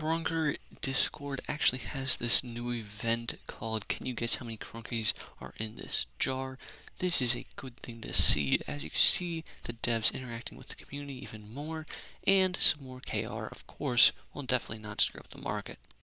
Krunker Discord actually has this new event called Can You Guess How Many Krunkies Are in This Jar? This is a good thing to see, as you see the devs interacting with the community even more, and some more KR, of course, will definitely not screw up the market.